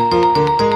Música